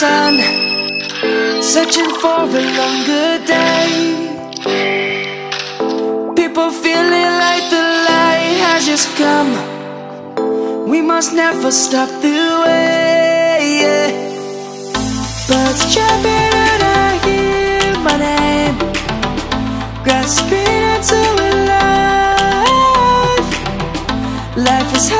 sun, searching for a longer day. People feeling like the light has just come. We must never stop the way. Yeah. Birds jumping and I hear my name, grasping into a life. Life is